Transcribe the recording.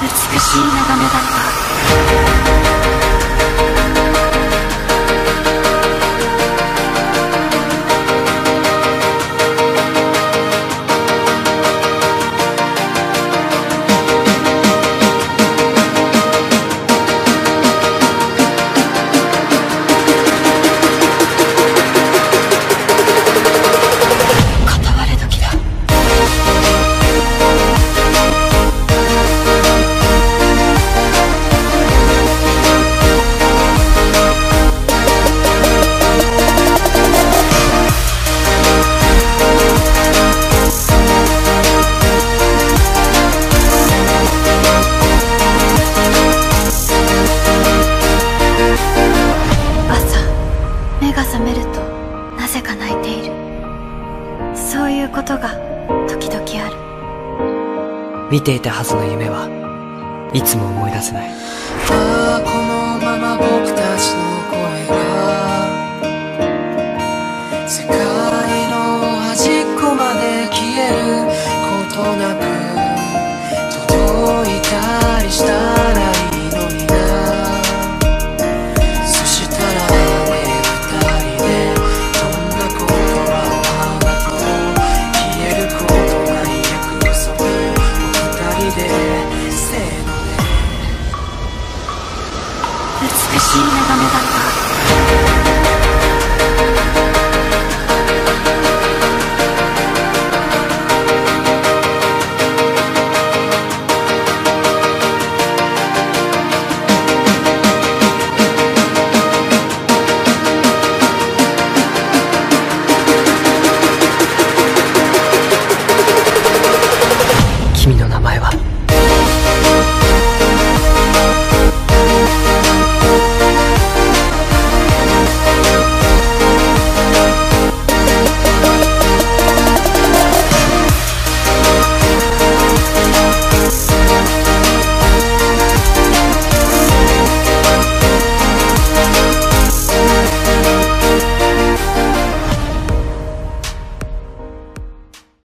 美しい眺めだった。が覚めるとなぜか泣いている。そういうことが時々ある。見ていたはずの夢はいつも思い出せない。